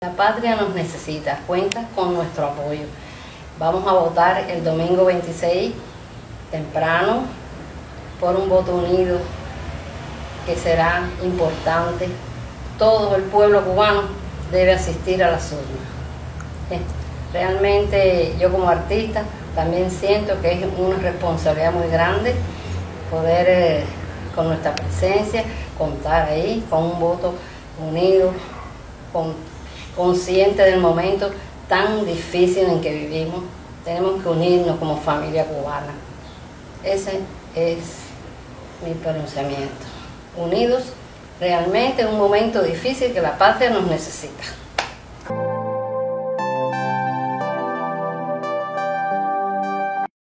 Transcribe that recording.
La patria nos necesita, cuenta con nuestro apoyo. Vamos a votar el domingo 26 temprano por un voto unido que será importante. Todo el pueblo cubano debe asistir a las urnas. Eh, realmente yo como artista también siento que es una responsabilidad muy grande poder eh, con nuestra presencia contar ahí con un voto unido, con consciente del momento tan difícil en que vivimos. Tenemos que unirnos como familia cubana. Ese es mi pronunciamiento. Unidos realmente en un momento difícil que la patria nos necesita.